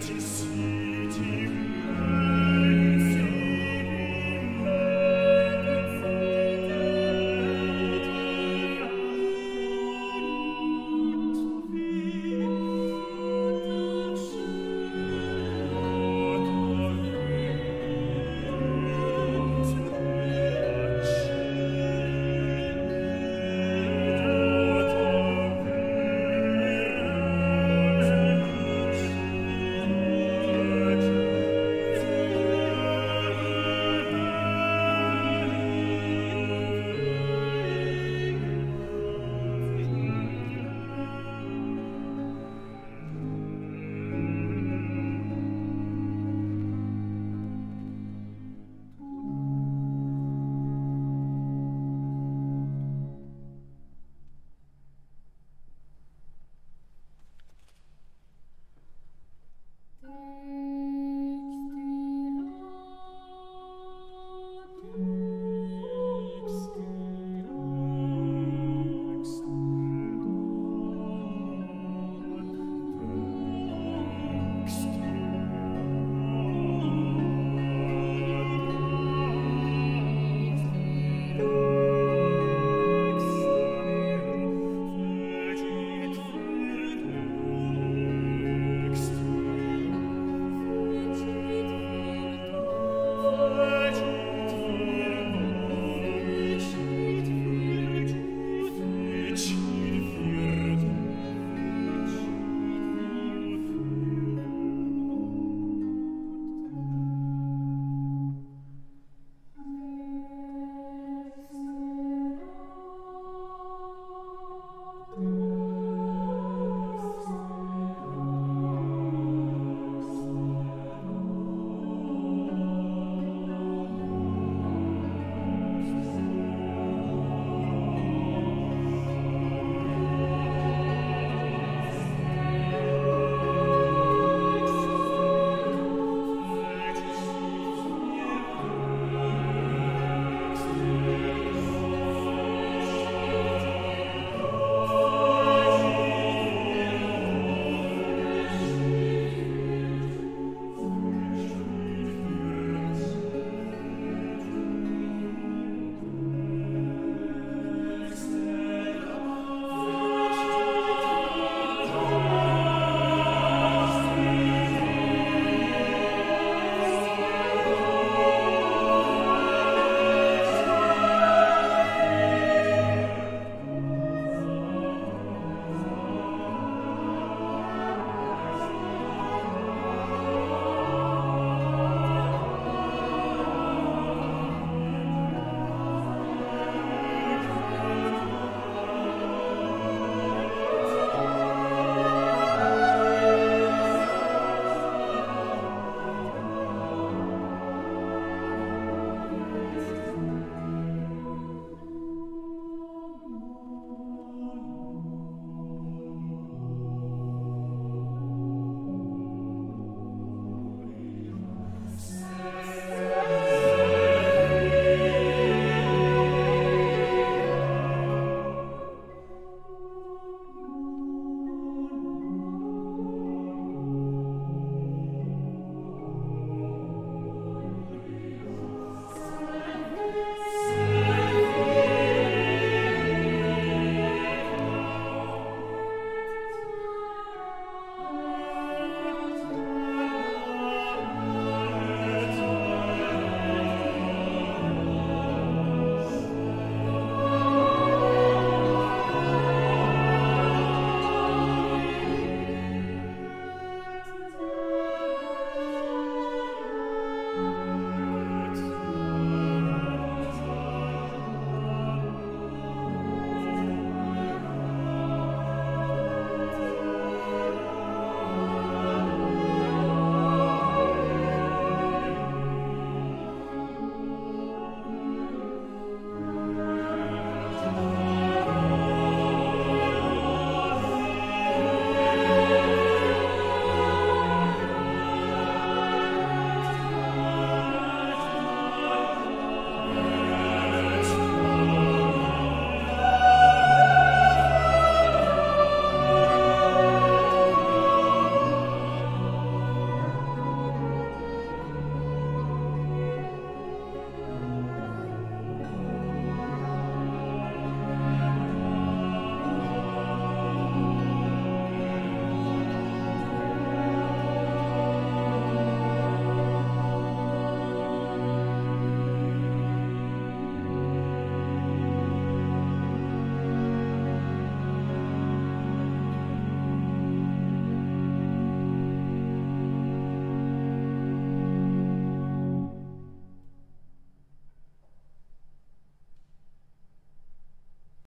ti see.